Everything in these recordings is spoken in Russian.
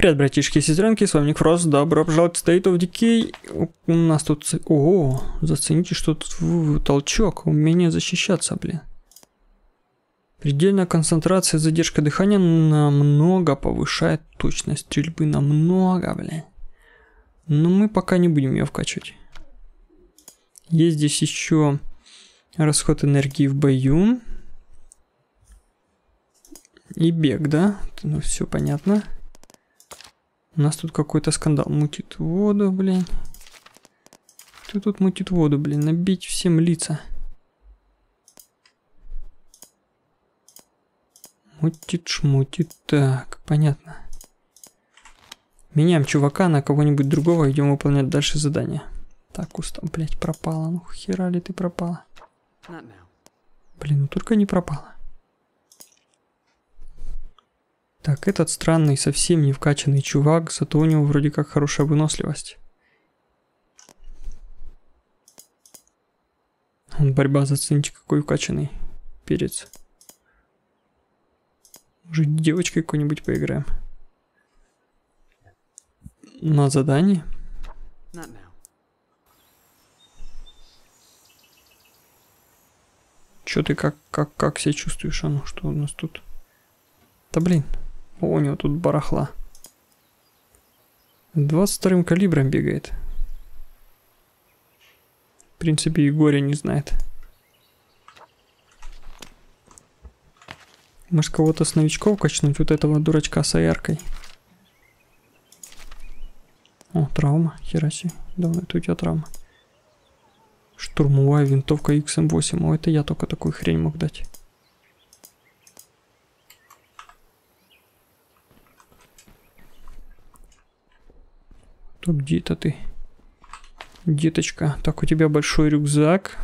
Привет, братишки и сестренки, с вами Ник добро пожаловать в State of Decay. У нас тут... Ого, зацените, что тут толчок, умение защищаться, блин. Предельная концентрация задержка дыхания намного повышает точность стрельбы, намного, блин. Но мы пока не будем ее вкачивать. Есть здесь еще расход энергии в бою. И бег, да? Ну, все понятно. У нас тут какой-то скандал. Мутит воду, блин. Кто тут мутит воду, блин? Набить всем лица. Мутит, шмутит. Так, понятно. Меняем чувака на кого-нибудь другого, идем выполнять дальше задание. Так, устам, блядь, пропала. Ну хера ли ты пропала? Блин, ну только не пропала. Так, этот странный, совсем не вкачанный чувак, зато у него вроде как хорошая выносливость. Он борьба за ценчик какой вкачанный. Перец. Уже девочкой какой-нибудь поиграем. На задание? Чё ты как, как, как себя чувствуешь, а ну, что у нас тут? Да блин, о, у него тут барахла. 22 калибром бегает. В принципе, и горя не знает. Может кого-то с новичков качнуть, вот этого дурачка с аяркой. О, травма, хераси. Давно это у тебя травма. Штурмовая винтовка XM8. О, это я только такую хрень мог дать. То где-то ты? Деточка. Так, у тебя большой рюкзак.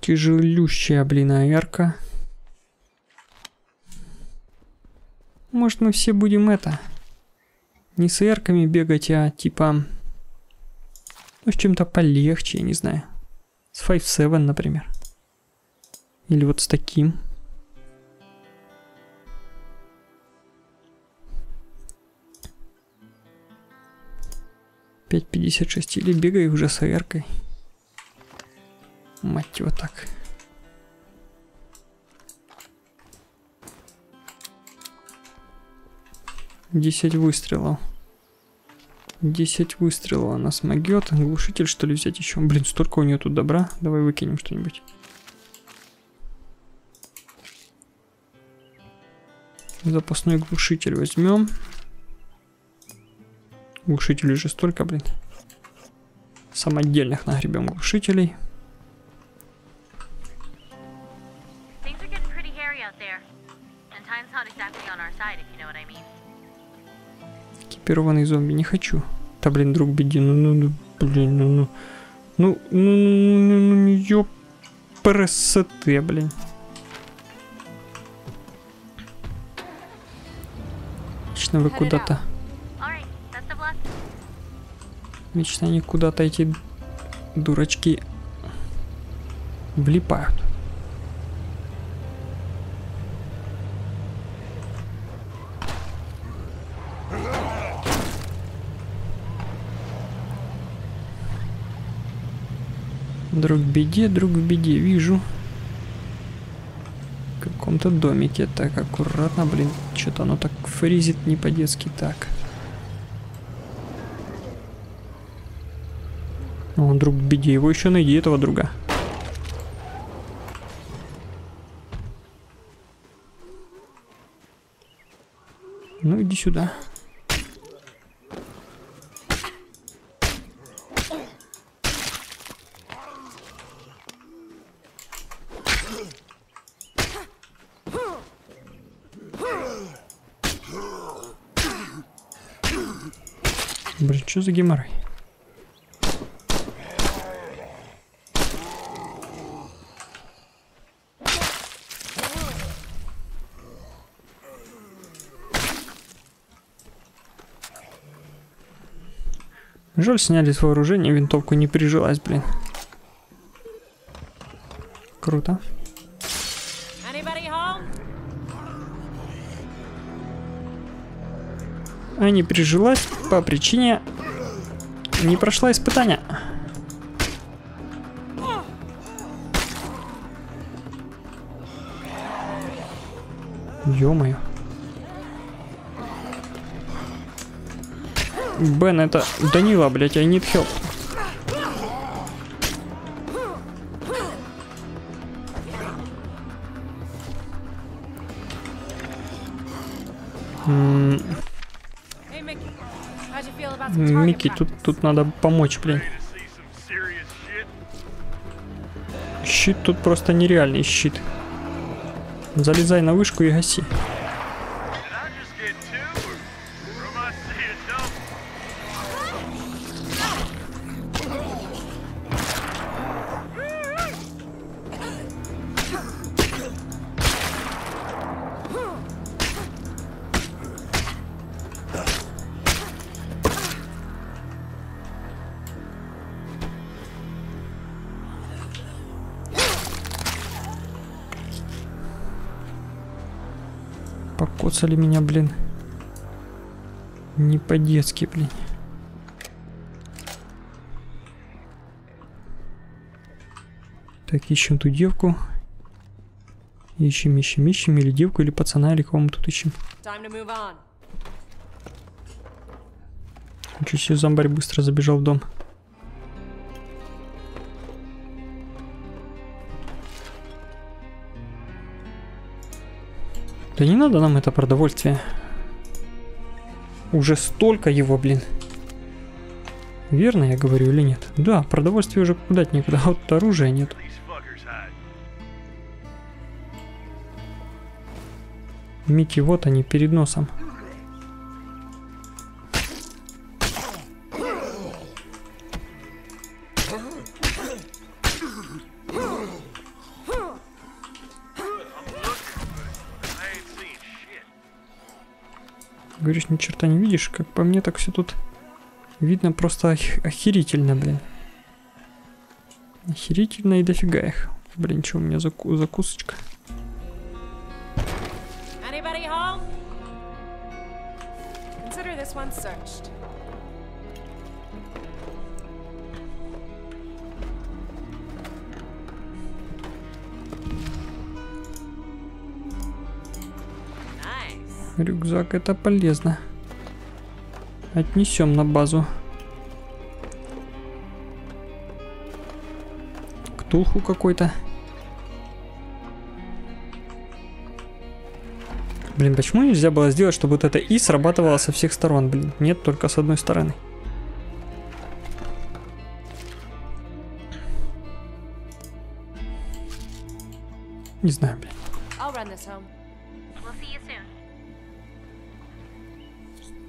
Тяжелющая, блин, аэрка. Может, мы все будем это... Не с эрками бегать, а типа... Ну, с чем-то полегче, я не знаю. С 5-7, например. Или вот с таким. 5.56 или бегай уже с АРкой. Мать его так. Десять выстрелов. Десять выстрелов она смогет. Глушитель что ли взять еще? Блин, столько у нее тут добра. Давай выкинем что-нибудь. Запасной глушитель возьмем. Глушителей же столько, блин. Самодельных нагребем глушителей. Экипированный зомби не хочу. Да блин, друг беди, ну, ну, ну, блин, ну, ну. Ну, ну, ну, ну, ну, ну, ёп, красоты, блин. Вечно вы куда-то Вечно они куда-то эти дурачки влипают. Друг в беде, друг в беде, вижу. В каком-то домике. Так, аккуратно, блин. Что-то оно так фризит не по-детски. Так. Он друг в беде, его еще найди, этого друга. Ну, иди сюда. Блин, что за геморрой? Жаль, сняли с вооружения, винтовку не прижилась, блин. Круто. а не прижилась по причине не прошла испытания. Ё-моё. Бен, это Данила, блять, I need help. Микки, тут, тут надо помочь, блин. Щит тут просто нереальный щит. Залезай на вышку и гаси. Покоцали меня, блин. Не по-детски, блин. Так, ищем ту девку. Ищем, ищем, ищем. Или девку, или пацана, или кого мы тут ищем. Ничего себе, зомбарь быстро забежал в дом. Да не надо нам это продовольствие. Уже столько его, блин. Верно я говорю или нет? Да, продовольствие уже куда-то некуда, а вот оружия нет. Микки, вот они, перед носом. Ни черта не видишь? Как по мне, так все тут видно просто ох- охерительно, блин. Охерительно и дофига их. Блин, что у меня заку- закусочка? Anybody home? Consider this one searched. Рюкзак это полезно. Отнесем на базу. Ктулху какой-то. Блин, почему нельзя было сделать, чтобы вот это И срабатывало со всех сторон, блин? Нет, только с одной стороны. Не знаю, блин.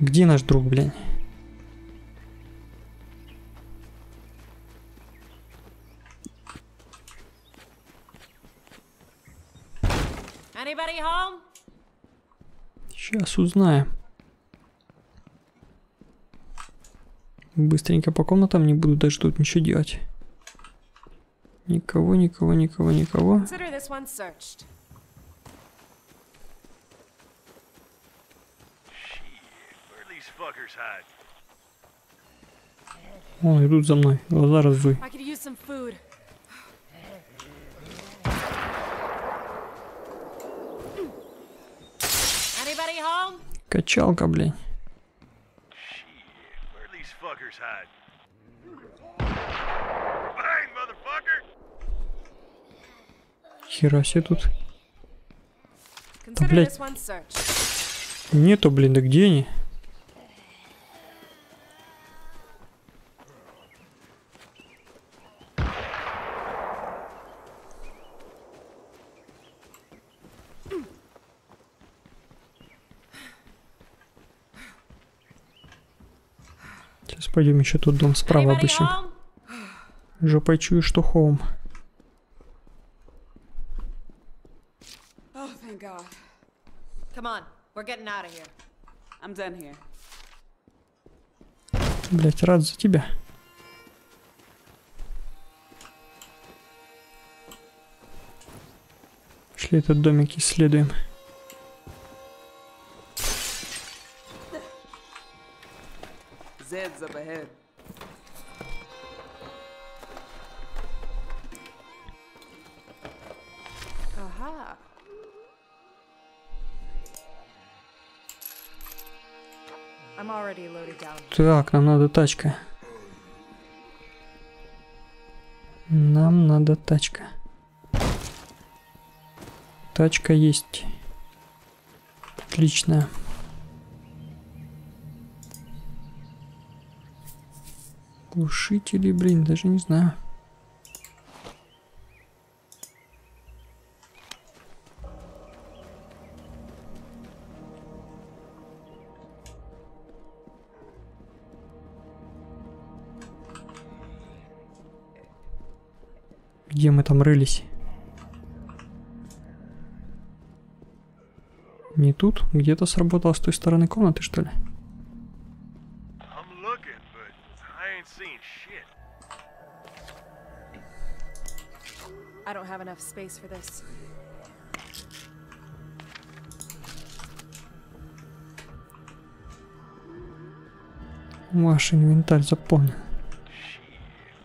Где наш друг, блин? Сейчас узнаем. Быстренько по комнатам не буду даже тут ничего делать. Никого, никого, никого, никого. Consider this one searched. Where these fuckers hide? О, идут за мной. Глаза разуй. I could use some food. Anybody home? Качалка, блин. Where these fuckers hide? Bang, motherfucker! Хера себе тут. Consider блядь. Нету, блин, да где они? Сейчас пойдем еще тут дом справа обыщем. Жопой чую, что хоум. Oh. Блять, рад за тебя. Шли этот домик исследуем. Zed's up ahead. Aha. I'm already loaded down. Так, нам надо тачка. Нам надо тачка. Тачка есть. Отлично. Глушители, блин, даже не знаю. Где мы там рылись? Не тут? Где-то сработало с той стороны комнаты, что ли? enough space for this. Ваш инвентарь заполнен. Shit,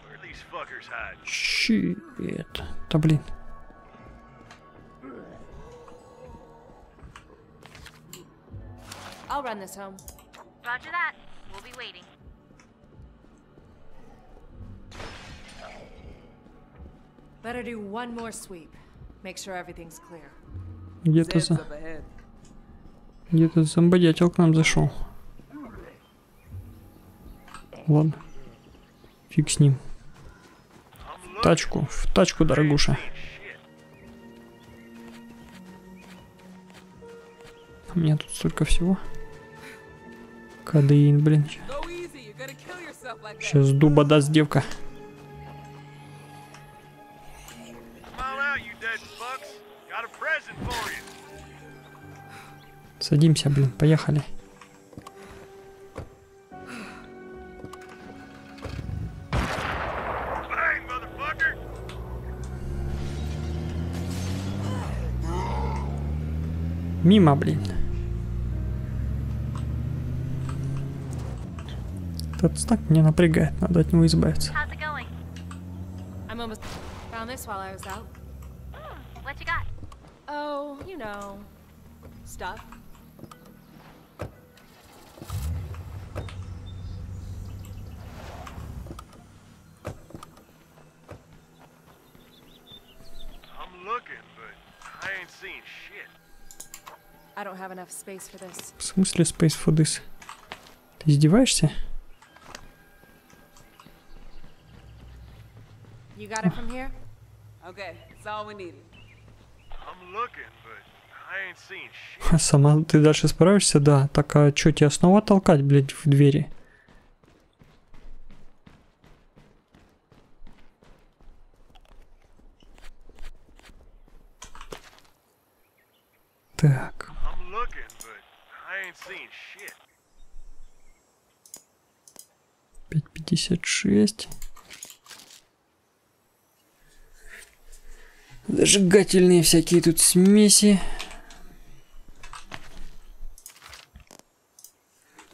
where these fuckers hiding? Щит. Да блин. I'll run this home. Roger that. We'll be waiting. Better do one more sweep. Make sure everything's clear. Где-то за... up ahead. Где-то зомбодятел к нам зашел. Ладно. Фиг с ним. Looking. Тачку. В тачку, дорогуша. У меня тут столько всего. Кадеин, блин. Сейчас дуба даст девка. Садимся, блин, поехали. Мимо, блин. Этот знак меня напрягает, надо от него избавиться. How's it going? I'm almost found this while I was out. Hmm, what you got? Oh, you know, stuff. I'm looking, but I ain't seen shit. I don't have enough space for this. В смысле Space for this? Ты издеваешься? You got it from here? Okay, that's all we needed. I'm looking, but I ain't seen shit. Сама ты дальше справишься? Да. Так, а чё, тебя снова толкать, блядь, в двери? Так, I'm looking, but I ain't seen shit. 5.56. Зажигательные всякие тут смеси.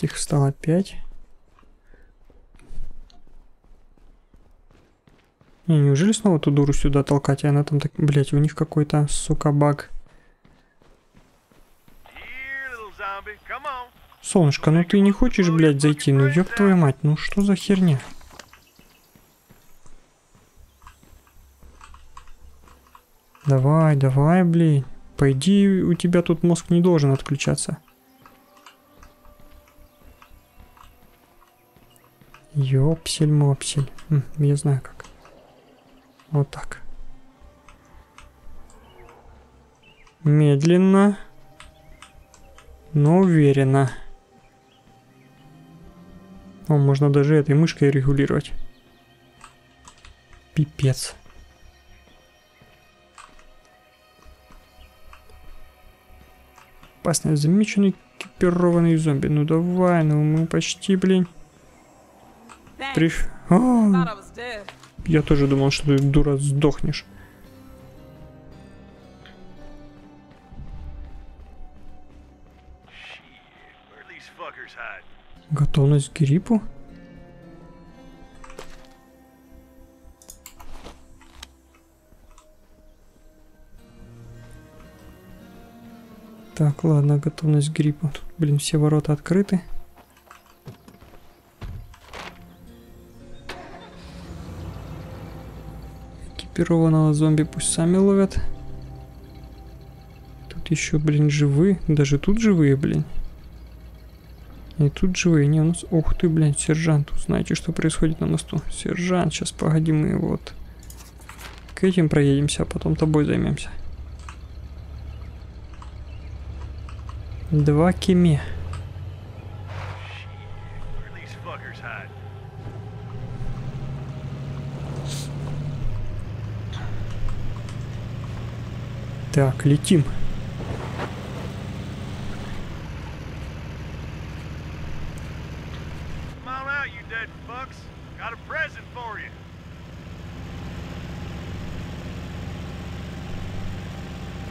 Их стало 5. Не, неужели снова эту дуру сюда толкать? И она там так... Блять, у них какой-то, сука, баг. Солнышко, ну ты не хочешь, блядь, зайти? Ну ёб твою мать, ну что за херня? Давай, давай, блин. По идее, у тебя тут мозг не должен отключаться. Ёпсель-мопсель. Я знаю как. Вот так. Медленно, но уверенно. О, можно даже этой мышкой регулировать. Пипец. Опасный замеченный экипированный зомби. Ну давай, ну мы почти, блин. Приш... А, was dead. я тоже думал, что ты, дура, сдохнешь. Готовность к гриппу? Так, ладно, готовность к гриппу. Тут, блин, все ворота открыты. Экипированного зомби пусть сами ловят. Тут еще, блин, живы, Даже тут живые, блин. И тут живые. Не, у нас... Ух ты, блин, сержант. Знаете, что происходит на мосту? Сержант, сейчас погоди, мы вот к этим проедемся, а потом тобой займемся. Два кеме. Так, летим. Come on out, you dead fucks. Got a present for you.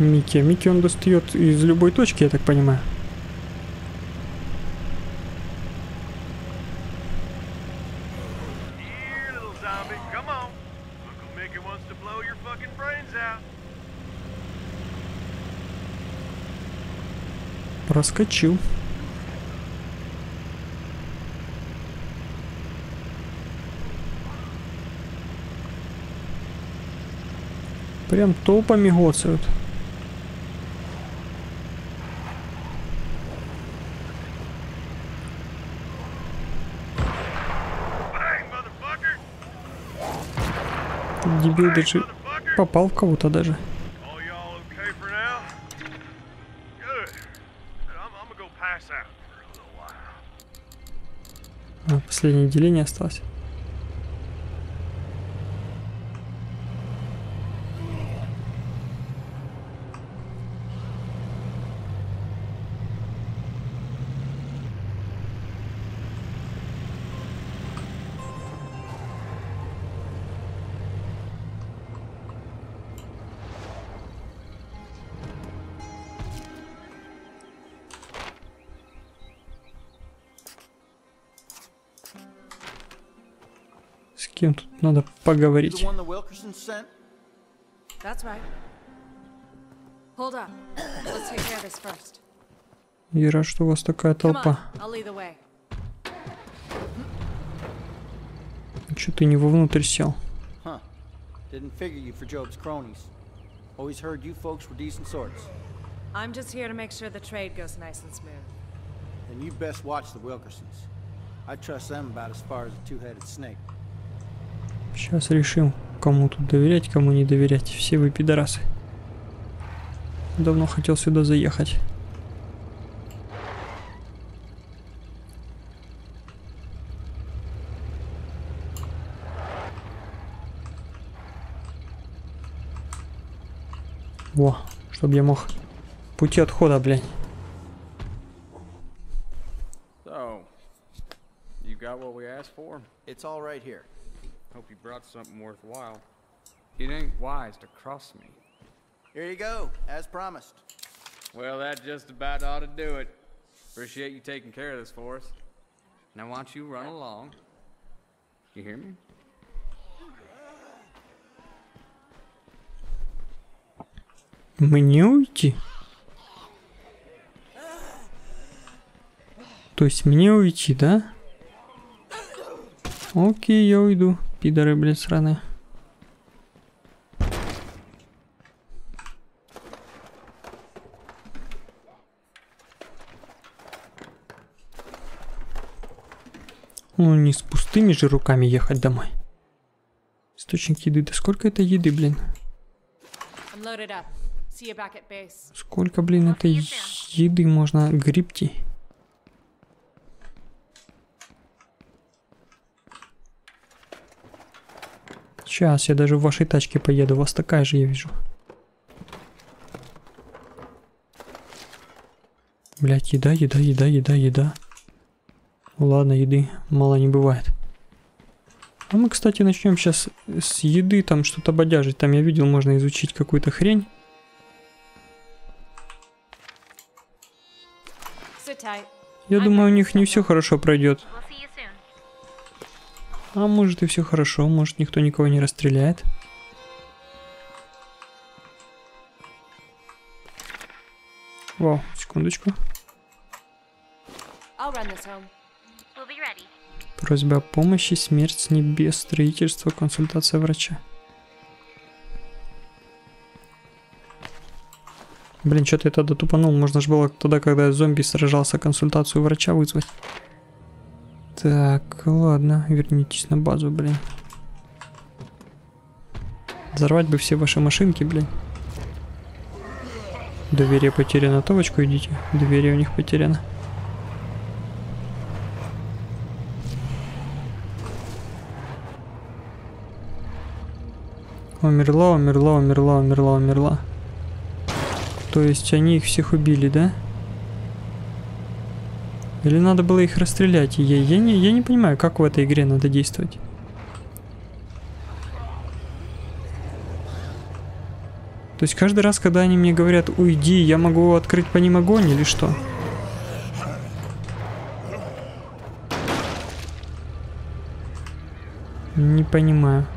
Микки. Микки он достает из любой точки, я так понимаю. Проскочил. Прям толпами гоцают. Дебил даже попал в кого-то даже. All y'all okay for care of this first. Я рад, что у вас такая толпа. Че ты не вовнутрь сел? Didn't figure you for Job's cronies. Always heard you folks were decent sorts. I'm just here to make sure the trade goes nice and smooth. Then you best watch the Wilkersons. I trust them about as far as a two-headed snake. Сейчас решим, кому тут доверять, кому не доверять. Все вы пидорасы. Давно хотел сюда заехать. Во, чтобы я мог пути отхода, блядь. So, you got what we asked for? It's all right here. Hope you brought something worthwhile. It ain't wise to cross me. Here you go, as promised. Well, that just about ought to do it. Appreciate you taking care of this for us. Now, why don't you run along? You hear me? Мне уйти? То есть мне уйти, да? Окей, я уйду. Пидоры, блядь, сраные. Ну, не с пустыми же руками ехать домой. Источник еды. Да сколько это еды, блин? Сколько, блин, этой еды можно гребти? Сейчас я даже в вашей тачке поеду, у вас такая же, я вижу. Блять, еда, еда, еда, еда, еда. Ну Ладно, еды мало не бывает. А мы, кстати, начнем сейчас с еды, там что-то бодяжить. Там я видел, можно изучить какую-то хрень. Я думаю, у них не все хорошо пройдет. А может и все хорошо, может никто никого не расстреляет. Вау, секундочку. Просьба о помощи, смерть с небес, строительство, консультация врача. Блин, что-то я тогда тупанул. Можно же было тогда, когда я зомби сражался, консультацию врача вызвать. Так, ладно, вернитесь на базу, блин. Взорвать бы все ваши машинки, блин. Доверие потеряно. Товочку идите. Доверие у них потеряно. Умерла, умерла, умерла, умерла, умерла. То есть они их всех убили, да? Или надо было их расстрелять? Я, я, не, я не понимаю, как в этой игре надо действовать. То есть каждый раз, когда они мне говорят «Уйди», я могу открыть по ним огонь или что? Не понимаю.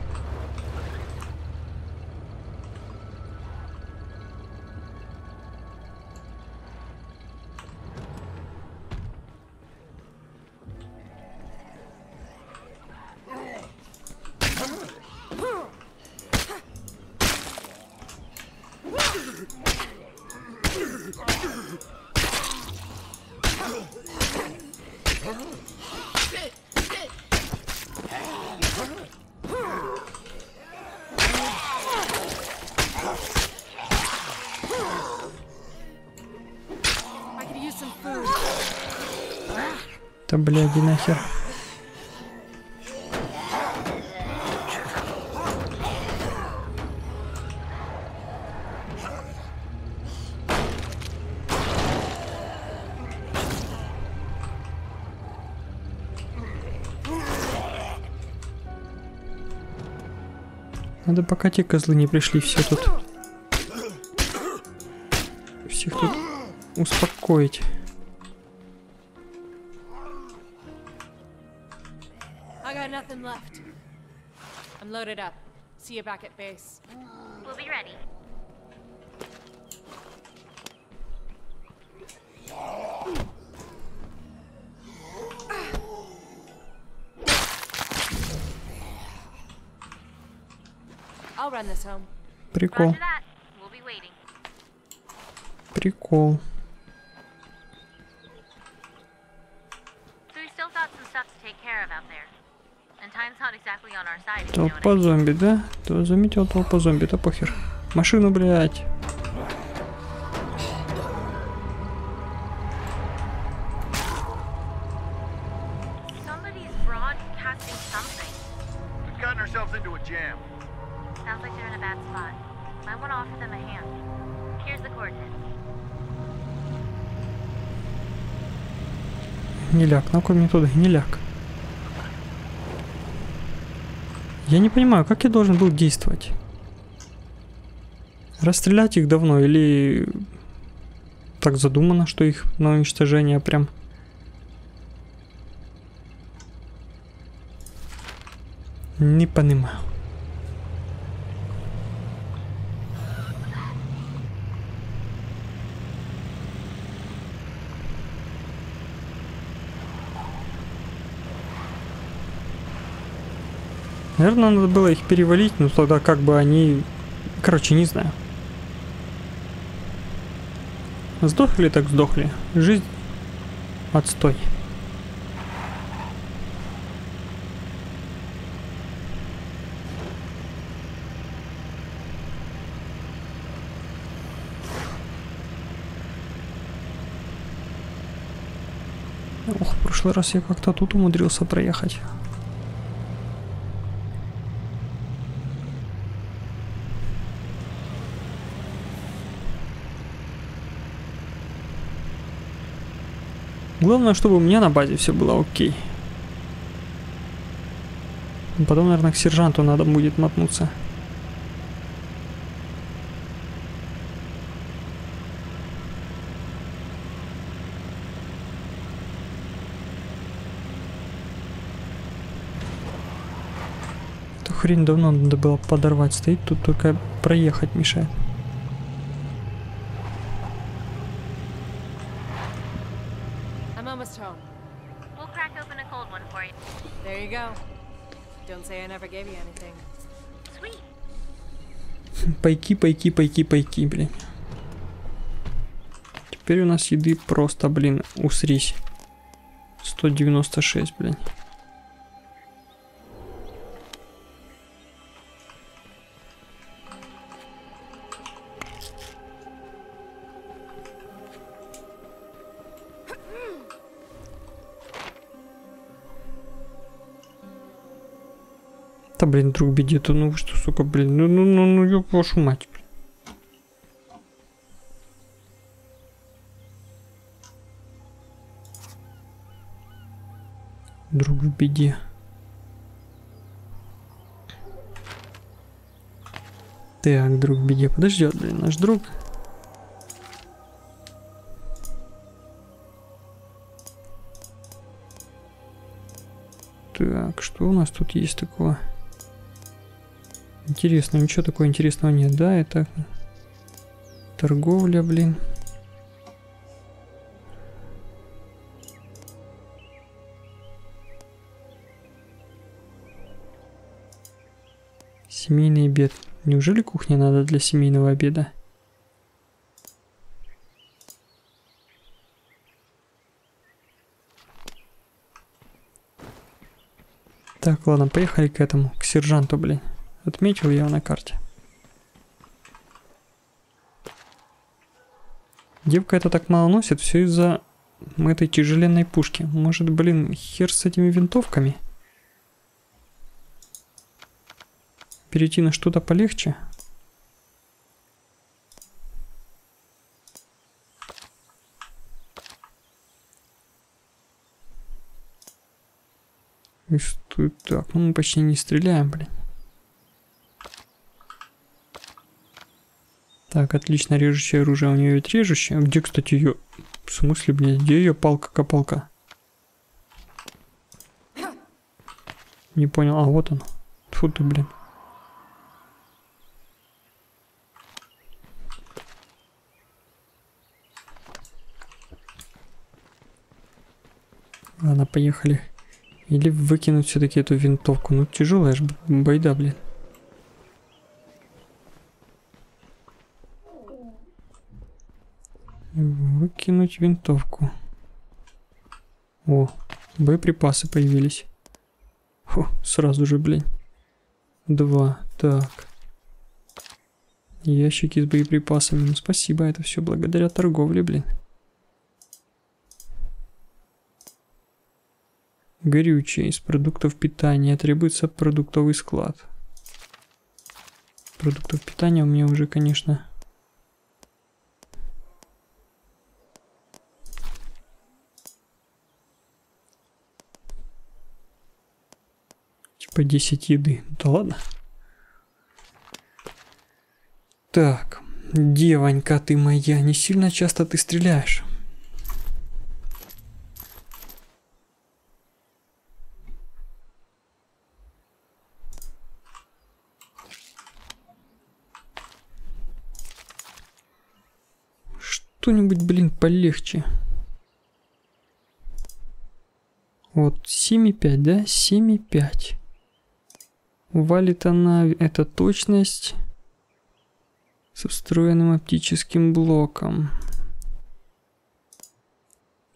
Надо пока те козлы не пришли, все тут. Всех тут успокоить. I got nothing left. I'm loaded up. See you back at base. What I Толпа зомби, да? То заметил толпа зомби, да похер. Машину, блядь. Гниляк, ну-ка мне туда, гниляк. Я не понимаю, как я должен был действовать? Расстрелять их давно или так задумано, что их на уничтожение прям... Не понимаю. Наверное, надо было их перевалить, но тогда как бы они... Короче, не знаю. Сдохли так сдохли. Жизнь... Отстой. Ох, в прошлый раз я как-то тут умудрился проехать. Главное, чтобы у меня на базе все было окей. Потом, наверное, к сержанту надо будет мотнуться. Эту хрень давно надо было подорвать. Стоит тут только проехать мешает. Пайки, пайки, пайки, пайки, блин. Теперь у нас еды просто, блин, усрись. 196, блин. Да, блин, друг беде-то, ну вы что, сука, блин, ну, ну, ну, ну, ёб вашу мать. блин. Друг в беде. Так, друг в беде подождет, блин, наш друг. Так, что у нас тут есть такого? Интересно, ничего такого интересного нет, да? Это торговля, блин. Семейный обед. Неужели кухня надо для семейного обеда? Так, ладно, поехали к этому, к сержанту, блин. Отметил я на карте. Девка это так мало носит, все из-за этой тяжеленной пушки. Может, блин, хер с этими винтовками? Перейти на что-то полегче? Так? Ну, мы почти не стреляем, блин. Так, отлично, режущее оружие. У нее ведь режущее. Где, кстати, ее... В смысле, блин, где ее палка-копалка? Не понял. А, вот он. Тьфу ты, блин. Ладно, поехали. Или выкинуть все-таки эту винтовку. Ну, тяжелая же байда, блин. Выкинуть винтовку. О, боеприпасы появились. Фу, сразу же, блин. Два. Так. Ящики с боеприпасами. Ну, спасибо, это все благодаря торговле, блин. Горючее из продуктов питания. Требуется продуктовый склад. Продуктов питания у меня уже, конечно... Типа 10 еды. Да ладно. Так, девонька ты моя, не сильно часто ты стреляешь. Что-нибудь, блин, полегче. Вот 7,5, да? 7,5. Валит она, это точность со встроенным оптическим блоком.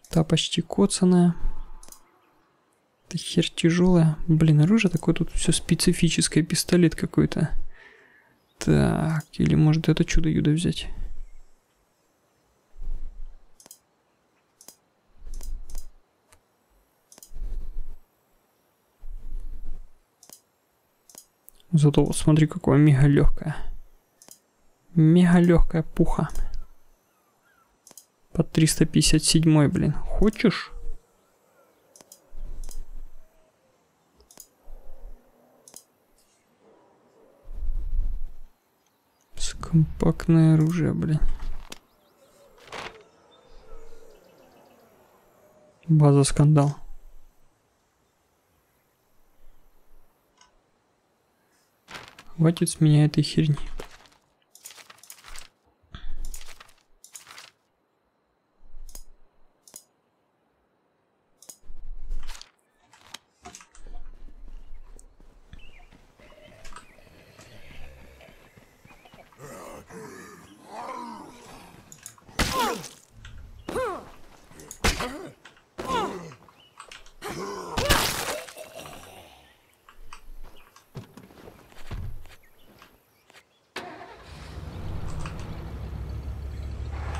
Та почти коцаная. Это хер тяжелая. Блин, оружие такое тут все специфическое, пистолет какой-то. Так, или может это чудо-юдо взять. Зато вот смотри, какое мега легкое. Мега легкая пуха. Под 357, блин. Хочешь? Компактное оружие, блин. База скандал. Хватит с меня этой херни.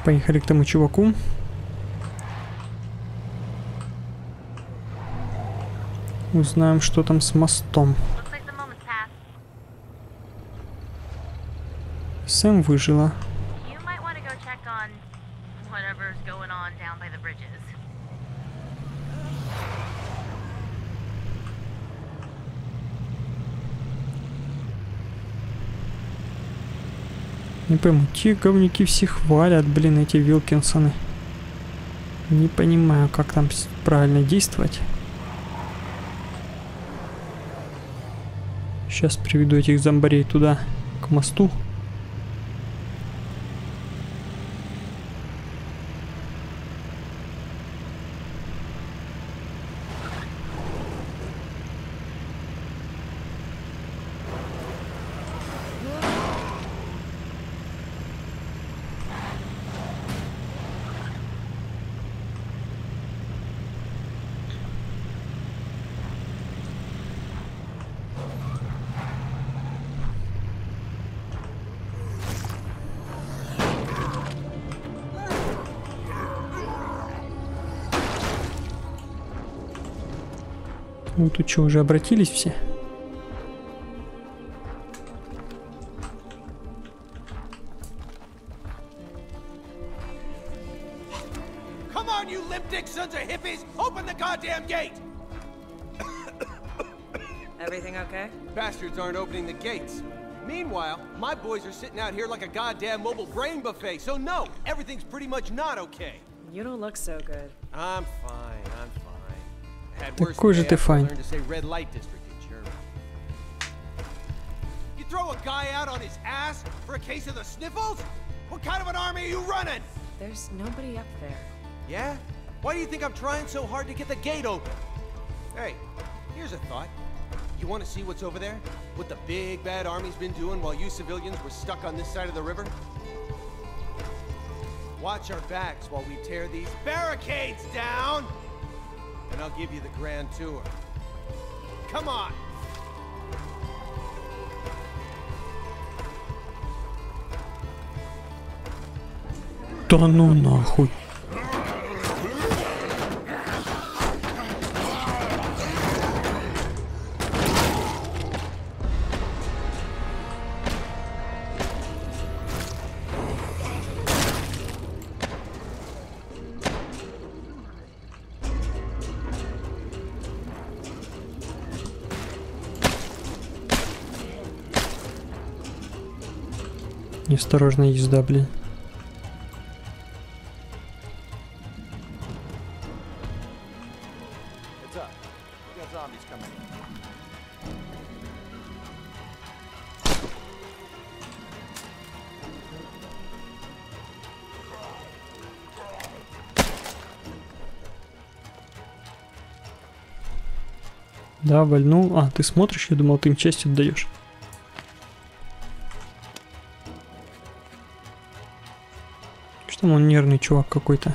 Поехали к тому чуваку. Узнаем, что там с мостом. Сэм выжила. You might want to go check on whatever's going on down by the bridges. Не пойму, те говнюки все хвалят, блин, эти Вилкинсоны. Не понимаю, как там правильно действовать. Сейчас приведу этих зомбарей туда, к мосту. тут что, уже обратились все? Come on, you limp dick sons of hippies! Open the goddamn gate! Everything okay? Bastards aren't opening the gates. Meanwhile, my boys are sitting out here like a goddamn mobile brain buffet, so no, everything's pretty much not okay. You don't look so good. I'm fine, I'm district in German. You throw a guy out on his ass for a case of the sniffles? What kind of an army are you running? There's nobody up there. Yeah? Why do you think I'm trying so hard to get the gate open? Hey, here's a thought. You want to see what's over there? What the big bad army's been doing while you civilians were stuck on this side of the river? Watch our backs while we tear these barricades down! And I'll give you the grand tour. Come on! Да ну нахуй. Неосторожная езда, блин. Да, вальнул. А, ты смотришь? Я думал, ты им честь отдаешь. Он нервный чувак какой-то?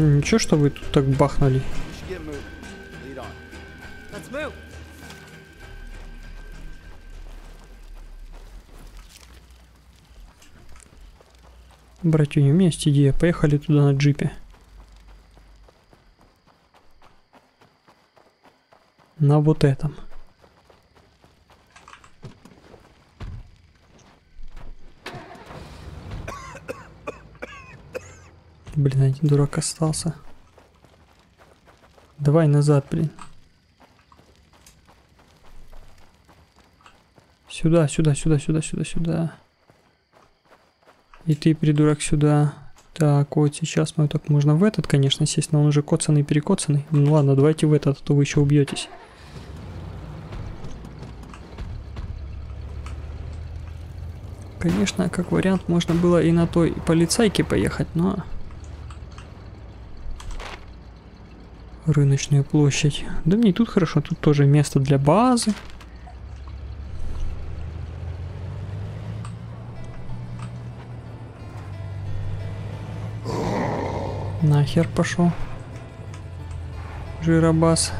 Ничего, что вы тут так бахнули. Братья, у меня есть идея. Поехали туда на джипе. На вот этом. Блин, один дурак остался. Давай назад, блин. Сюда, сюда, сюда, сюда, сюда, сюда. И ты, придурок, сюда. Так, вот сейчас мы так можно в этот, конечно, сесть, но он уже коцанный, перекоцанный. Ну ладно, давайте в этот, а то вы еще убьетесь. Конечно, как вариант, можно было и на той полицайке поехать, но... Рыночная площадь. Да мне тут хорошо, тут тоже место для базы. Нахер пошел. Жиробас.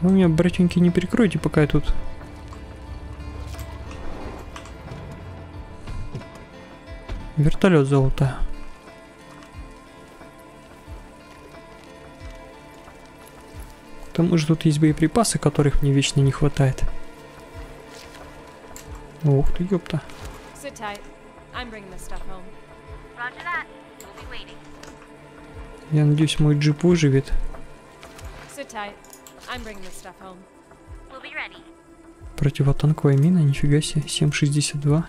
Вы меня, братеньки, не перекройте, пока я тут... Вертолет золото. К тому же тут есть боеприпасы, которых мне вечно не хватает. Ух ты, ёпта. Я надеюсь, мой джип выживет. Противотанковая мина, нифига себе, 7,62.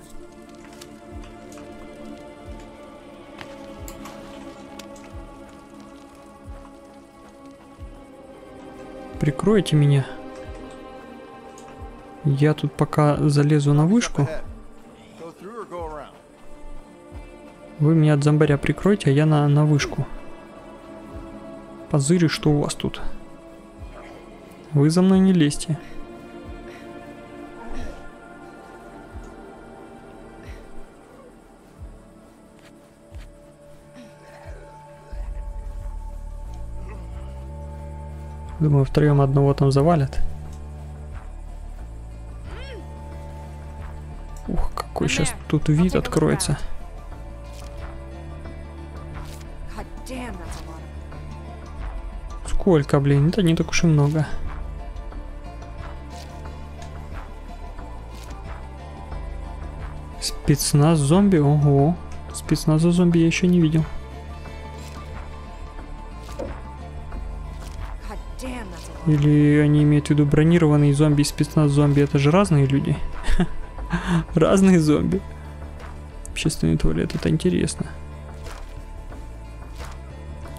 Прикройте меня. Я тут пока залезу на вышку. Вы меня от зомбаря прикройте, а я на, на вышку. Позырю, что у вас тут. Вы за мной не лезьте. Думаю, втроем одного там завалят. Ух, какой сейчас тут вид откроется. Сколько, блин? Это не так уж и много. Спецназ зомби? Ого. Спецназа зомби я еще не видел. Или они имеют в виду бронированные зомби и спецназ зомби? Это же разные люди. Разные зомби. Общественный туалет, это интересно.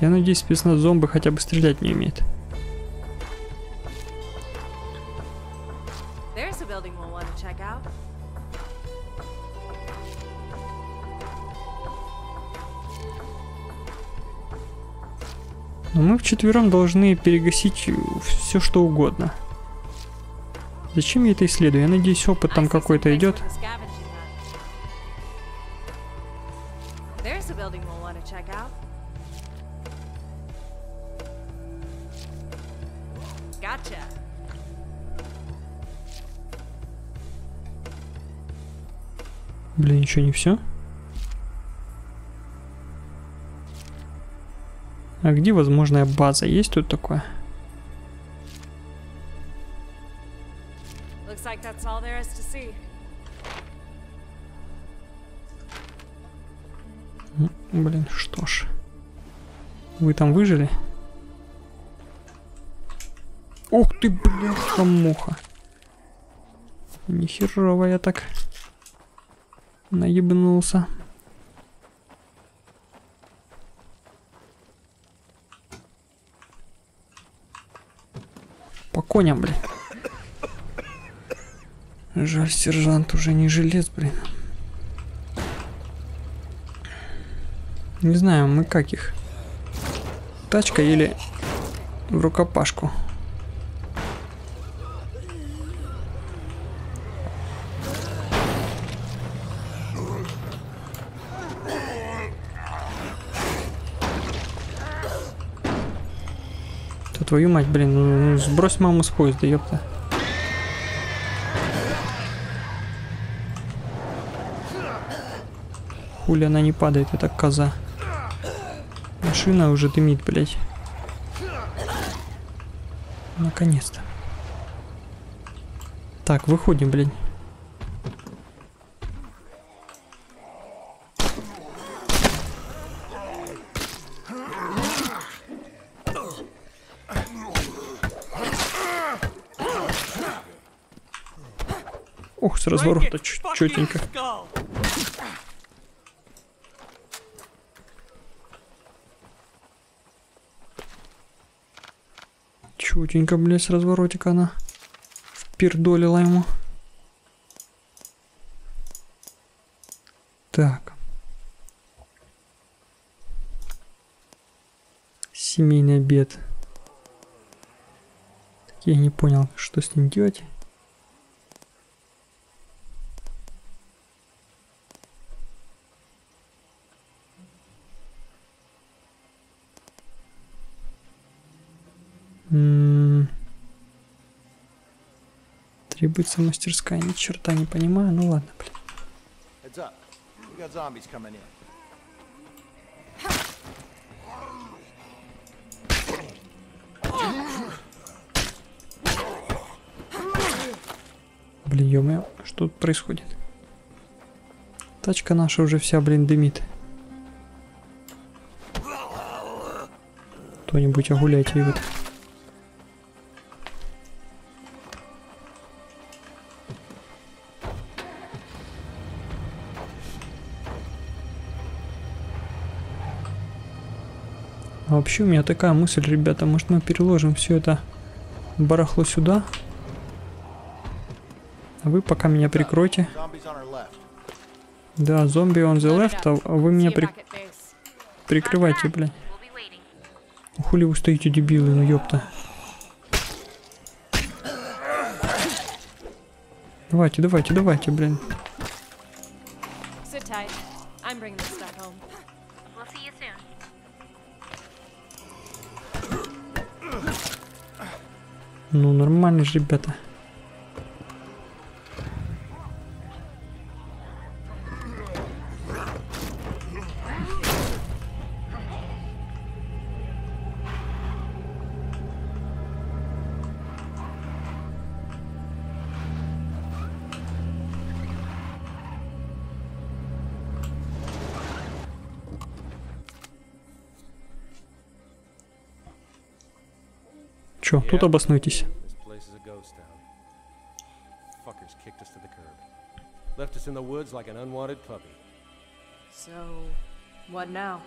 Я надеюсь, спецназ зомби хотя бы стрелять не умеет. Вчетвером должны перегасить все что угодно. Зачем я это исследую? Я надеюсь, опыт там какой-то идет. Блин, еще не все. А где возможная база? Есть тут такое? Блин, что ж. Вы там выжили? Ух ты, бляха муха. Нехерово я так наебнулся. Коням, блин. Жаль, сержант уже не жилец, блин. Не знаю, мы как их? Тачка или в рукопашку? Твою мать, блин, ну, ну сбрось маму с поезда, ёпта. Хули она не падает, это коза. Машина уже дымит, блядь. Наконец-то. Так, выходим, блядь. С разворота четенько. Чутенько, блядь, с разворотика она впердолила ему. Так. Семейный обед. Так я не понял, что с ним делать. Требуется мастерская, ни черта не понимаю, ну ладно, блин. Блин, ё что тут происходит? Тачка наша уже вся, блин, дымит. Кто-нибудь огуляйте его. А вообще у меня такая мысль, ребята, может мы переложим все это барахло сюда? А вы пока меня прикройте. Да, зомби on the left, а вы меня при... прикрывайте, блядь. Waiting. Ну, Хули вы стоите, дебилы, ну ёпта. Давайте, давайте, давайте, блин. Sit tight. I'm bringing this stuff home. We'll see you soon. Ну, нормально же, ребята. to the curb. Left us in the woods like an unwanted puppy. So, what now?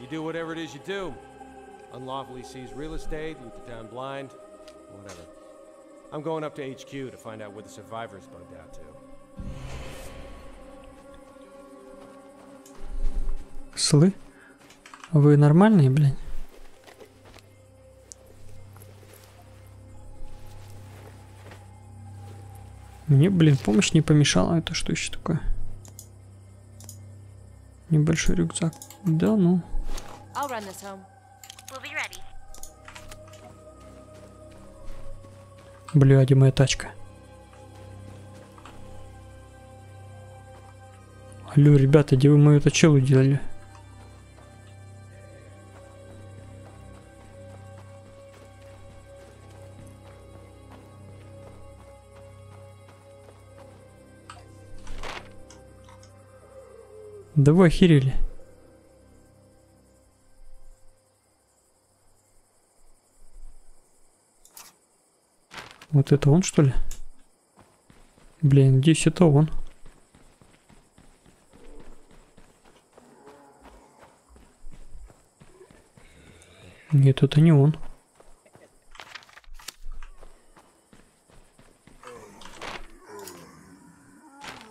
You do whatever it is you do. Unlawfully seize real estate, leave the town blind, whatever. I'm going up to HQ to find out where the survivors bugged out to. Слы? Вы нормальные, блядь? Мне, блин, помощь не помешала. Это что еще такое? Небольшой рюкзак. Да ну. Бляди, моя тачка. Алло, ребята, где вы мою тачелу делали? Да вы охерели. Вот это он, что ли? Блин, здесь это он. Нет, это не он.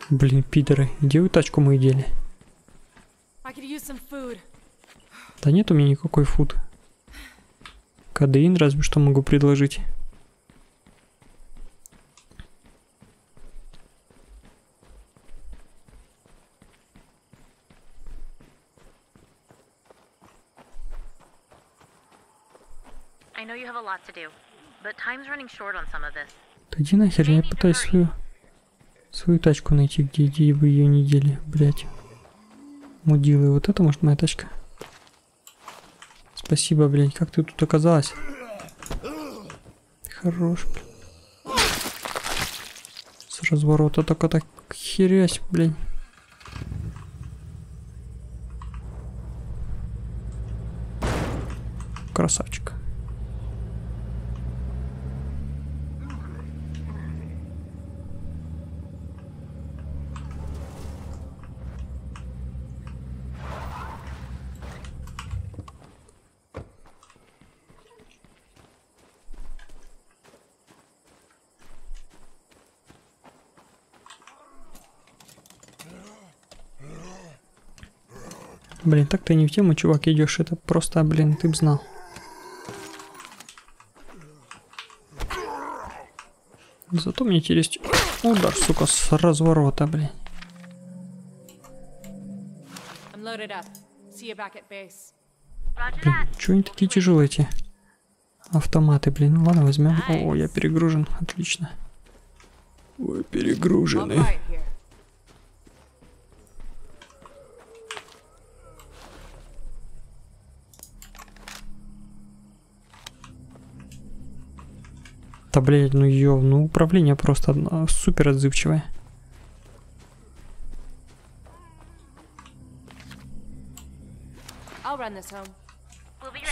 Блин, пидоры, где вы тачку мою дели? Да нет у меня никакой фуд. Кадеин разве что могу предложить. I know you have a lot to do, but time's running short on some of this. Да иди нахер, я пытаюсь свою, свою тачку найти, где, где вы ее не дели, блять. Мудилы, вот это может моя тачка? Спасибо, блядь, как ты тут оказалась? Хорош, блядь. С разворота только так херясь, блядь. Красавчик. Блин, так ты не в тему, чувак, идешь. Это просто, блин, ты б знал. Зато мне есть удар, сука, с разворота, блин. Блин, чего они такие тяжелые эти автоматы, блин? Ну ладно, возьмем. О, я перегружен, отлично. Ой, All Да, блядь, ну ё, ну управление просто одно- супер отзывчивое.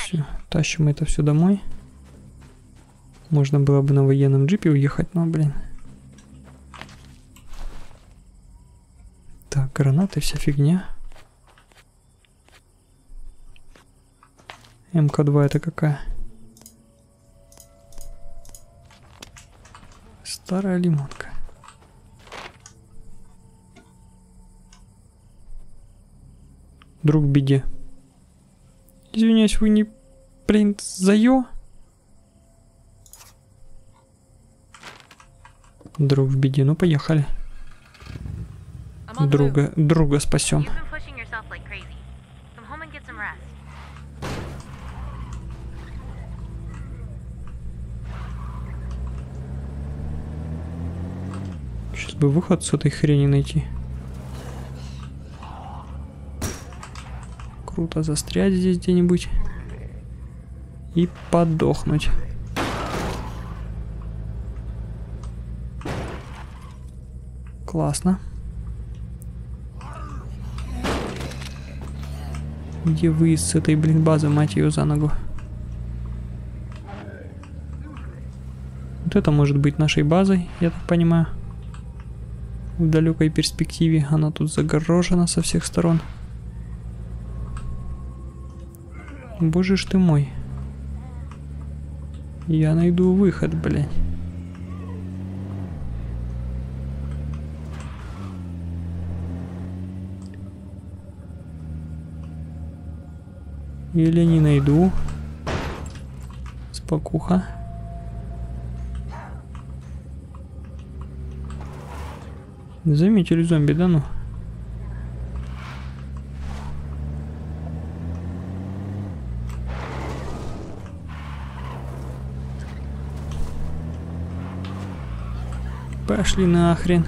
Все, тащим это все домой. Можно было бы на военном джипе уехать, но, блин. Так, гранаты, вся фигня. МК-2 это какая? Старая лимонка. Друг беде. Извиняюсь, вы не, блин, заё? Друг в беде, ну поехали. Move. Друга, друга спасем. Бы выход с этой хрени найти. Круто застрять здесь где-нибудь. И подохнуть. Классно. Где выезд с этой, блин, базы, мать ее за ногу? Вот это может быть нашей базой, я так понимаю. В далекой перспективе она тут загорожена со всех сторон. Боже ж ты мой. Я найду выход, блядь. Или не найду. Спокуха. Заметили зомби, да ну? Пошли нахрен.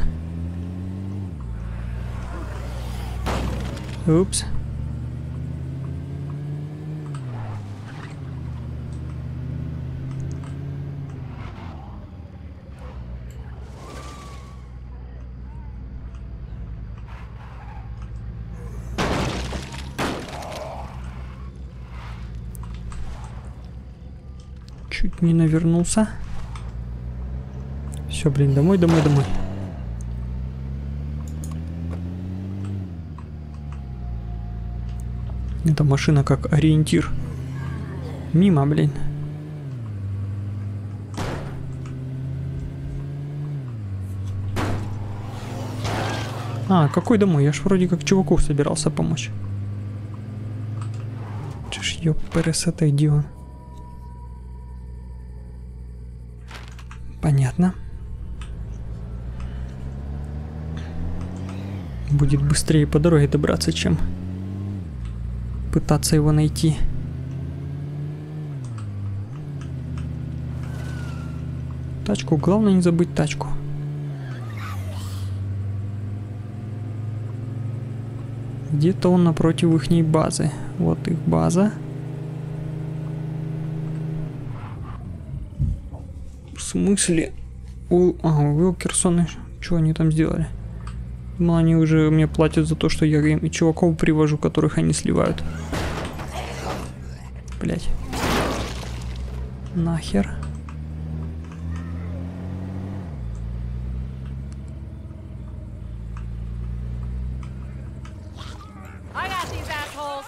Упс. Не навернулся. Все, блин, домой, домой, домой. Эта машина как ориентир. Мимо, блин. А, какой домой? Я ж вроде как чуваку собирался помочь. Че ж ёппересоте, где он? Будет быстрее по дороге добраться, чем пытаться его найти. Тачку, главное не забыть тачку. Где-то он напротив их базы. Вот их база. В смысле? У... А, у Уилкерсоны. Что они там сделали? Думал, они уже мне платят за то, что я им и чуваков привожу, которых они сливают. Блять. Нахер. I got these assholes.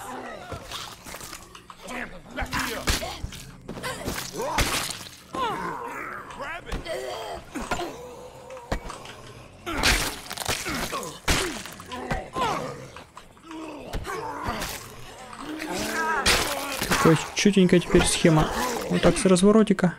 Чутенькая теперь схема. Вот так с разворотика.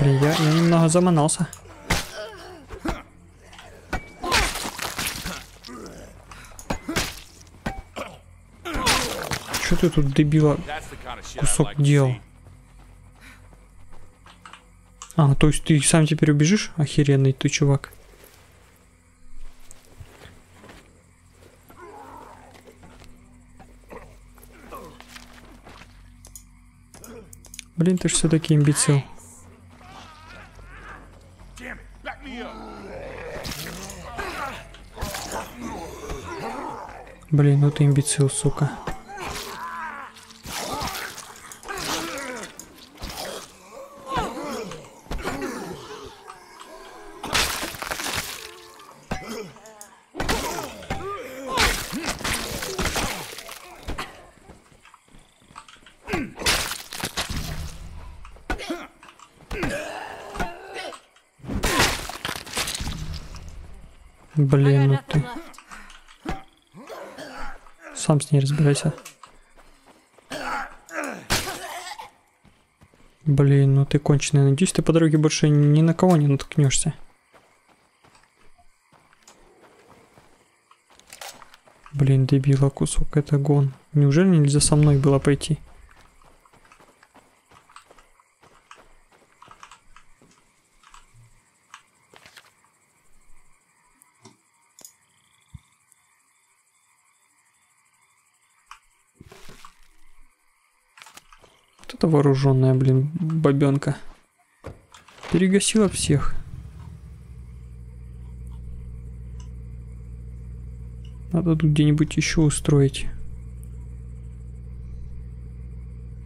Блин, я, я немного заманался. Что ты тут, дебила, кусок делал? А, то есть ты сам теперь убежишь? Охеренный ты, чувак. Блин, ты ж все-таки имбецил. Блин, ну ты имбецил, сука. Блин, ну ты сам с ней разбирайся. Блин, ну ты конченый. Надеюсь, ты по дороге больше ни на кого не наткнешься. Блин, дебила кусок, это гон. Неужели нельзя со мной было пойти? Вот это вооруженная, блин, бабенка. Перегасила всех. Надо тут где-нибудь еще устроить.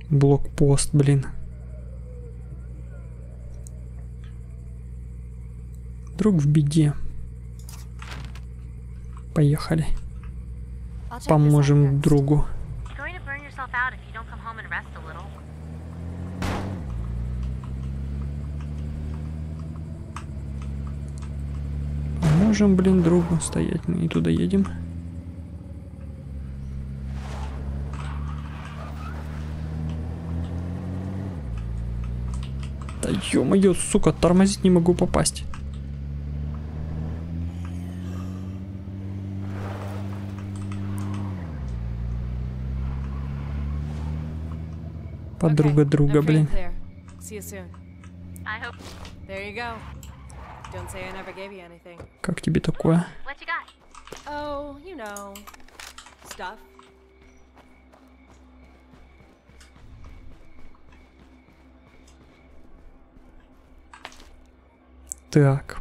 Блокпост, блин. Друг в беде. Поехали. Поможем другу. Поможем, блин, другу стоять. Мы и туда едем. Ё-моё, сука, тормозить не могу попасть. Подруга друга, блин. Как тебе такое? Oh, you know, stuff. Так.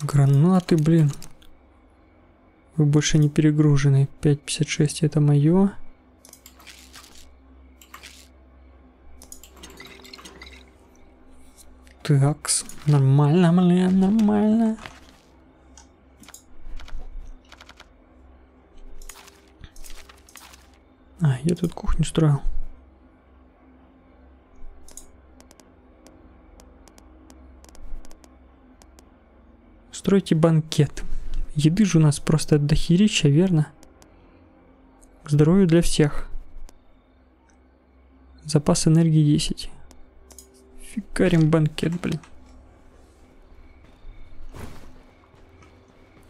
Гранаты, блин. Вы больше не перегружены. 5.56 это мое. Такс. Нормально, блин, нормально. А, я тут кухню строил. Стройте банкет. Еды же у нас просто дохерища, верно? К здоровью для всех. Запас энергии 10. Фигарим банкет, блин.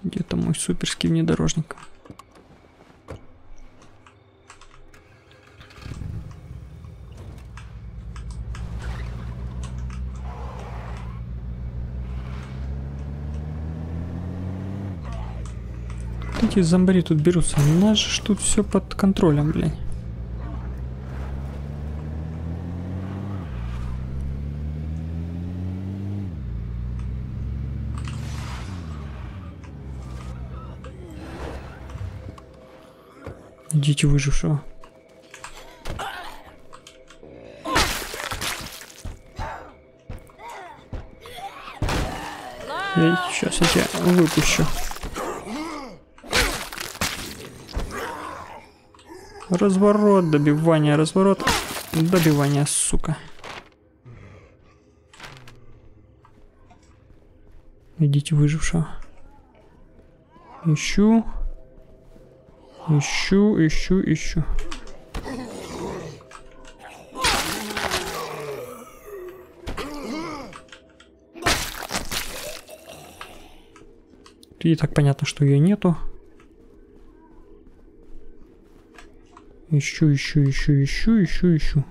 Где-то мой суперский внедорожник. Эти зомбари тут берутся. У нас же тут все под контролем, блин. Идите выжившего. Я сейчас я тебя выпущу. Разворот, добивание, разворот, добивание, сука. Идите выжившего. Ищу. Ищу, ищу, ищу. И так понятно, что ее нету. Ищу, ищу, ищу, ищу, ищу, ищу.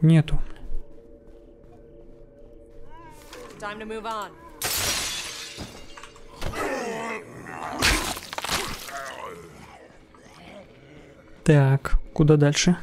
Нету. Так, куда дальше?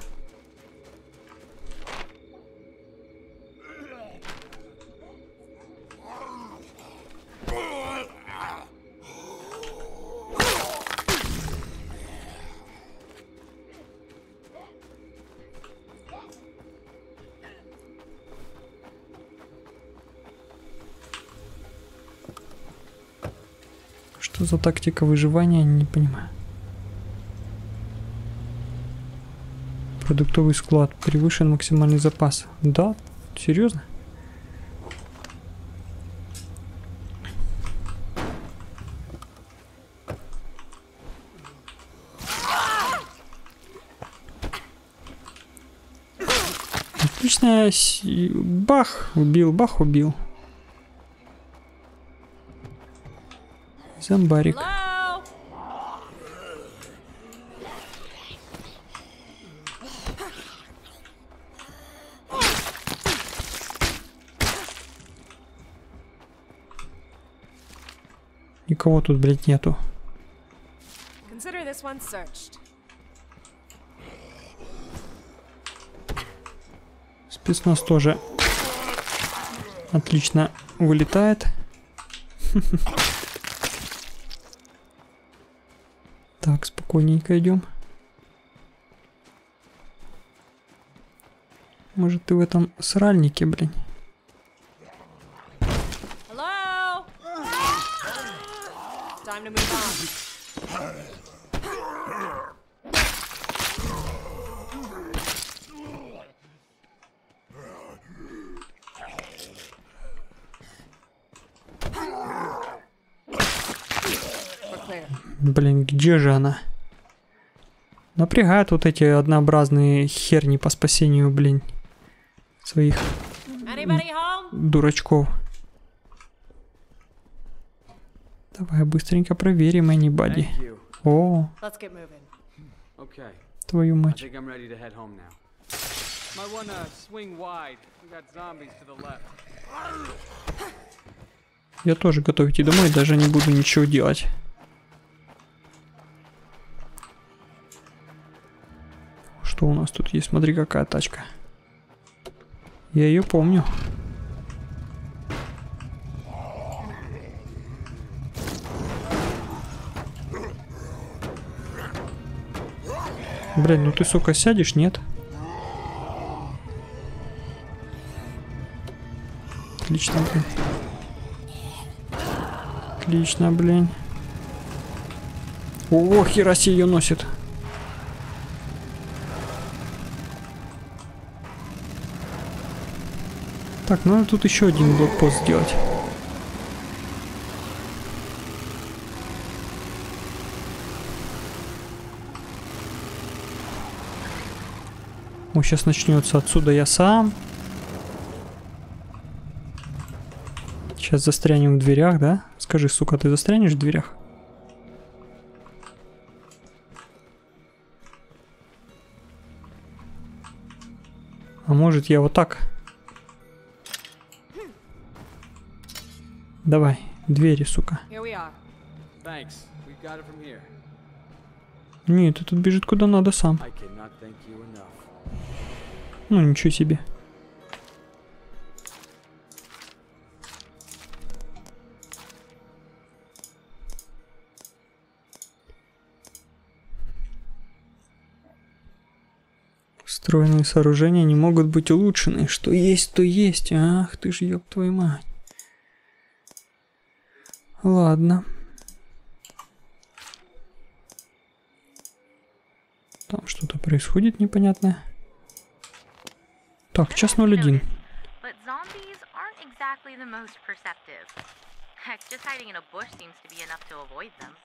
Тактика выживания, не понимаю. Продуктовый склад. Превышен максимальный запас. Да? Серьезно? Отлично. Бах убил, бах убил. Зомбарик. Никого тут, блядь, нету. Спецназ тоже отлично вылетает. спокойненько идем. Может, ты в этом сральнике, блин? Блин, где же она? Напрягают вот эти однообразные херни по спасению, блин, своих дурачков. Давай быстренько проверим, anybody. О. Okay, твою мать. think I'm ready to head home now. Might wanna swing wide. We got zombies to the left. Я тоже готов идти домой, даже не буду ничего делать. Что у нас тут есть? Смотри, какая тачка. Я ее помню. Блин, ну ты, сука, сядешь, нет? Отлично, блин. Отлично, блин. О, хераси ее носит. Так, надо тут еще один блокпост сделать. О, сейчас начнется отсюда я сам. Сейчас застрянем в дверях, да? Скажи, сука, ты застрянешь в дверях? А может я вот так? Давай, двери, сука. Нет, этот бежит куда надо сам. Ну, ничего себе. Встроенные сооружения не могут быть улучшены. Что есть, то есть. Ах ты ж, ёб твою мать. Ладно. Там что-то происходит непонятное. Так, час 01. But zombies aren't exactly the most perceptive. Heck, just hiding in a bush seems to be enough to avoid them.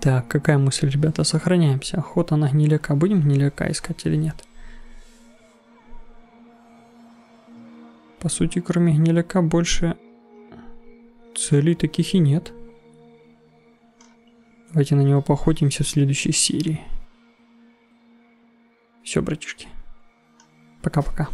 Так, какая мысль, ребята? Сохраняемся. Охота на гниляка. Будем гниляка искать или нет? По сути, кроме гниляка больше целей таких и нет. Давайте на него поохотимся в следующей серии. Все, братишки. Пока-пока.